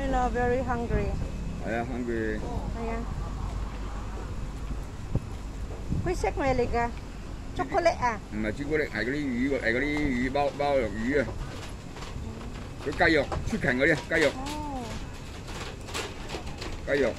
I love very hungry. I am hungry. Ayan. Quý sách này là à? Chocolate à? Mà chocolate, ai có đi ý, ai có đi ý bao bao được gì? à? Cái cây dọc, chicken cái đi, cây dọc. Cây dọc.